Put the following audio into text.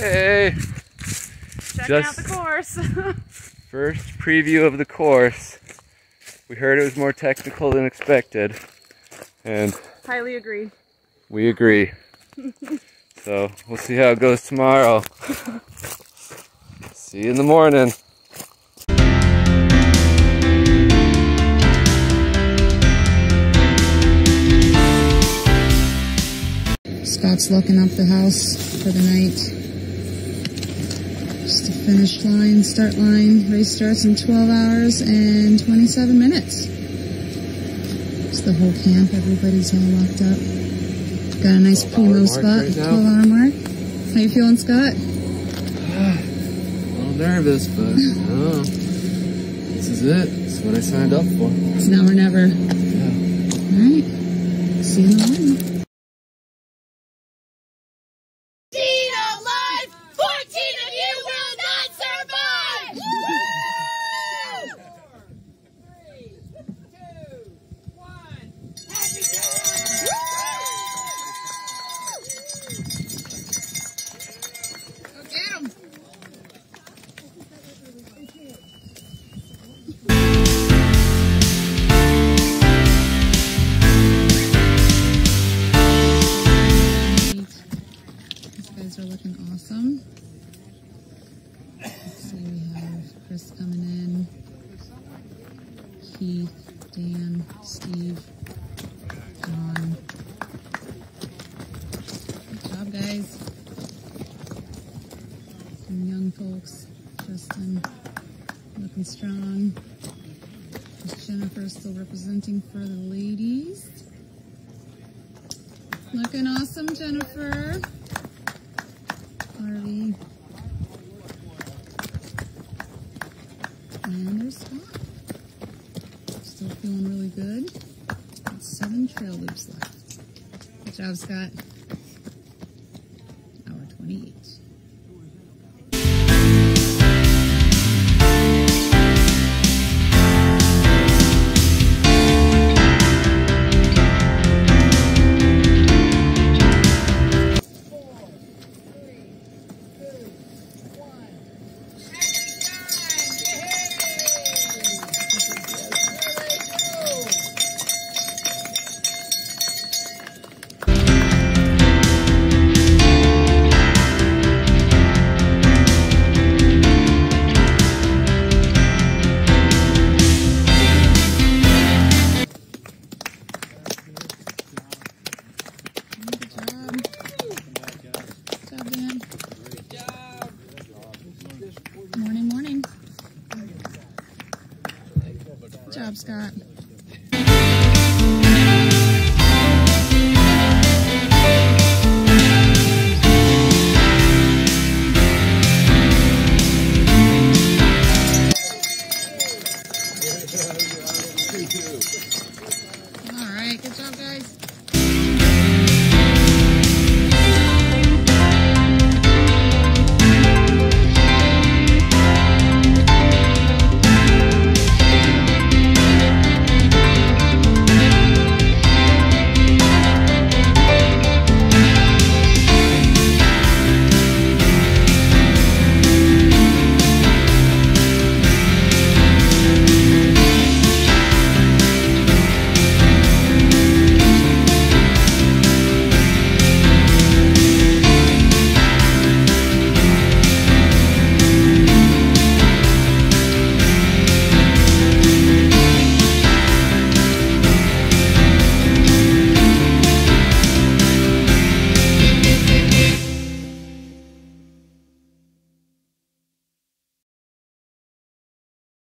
Just out the course. first preview of the course. We heard it was more technical than expected, and Highly agree. we agree. so we'll see how it goes tomorrow. see you in the morning. Scott's looking up the house for the night. Just a finish line, start line. Race starts in 12 hours and 27 minutes. It's the whole camp. Everybody's all locked up. Got a nice primo spot, right now. 12 hour mark. How you feeling, Scott? A little nervous, but oh, this is it. This is what I signed up for. It's now or never. Yeah. All right. See you in the morning. See, we have Chris coming in, Keith, Dan, Steve, John. Good job, guys. Some young folks. Justin looking strong. Jennifer still representing for the ladies. Looking awesome, Jennifer. Harvey. Still feeling really good. Seven trail loops left. Good job, Scott. job, Scott. All right, good job, guys.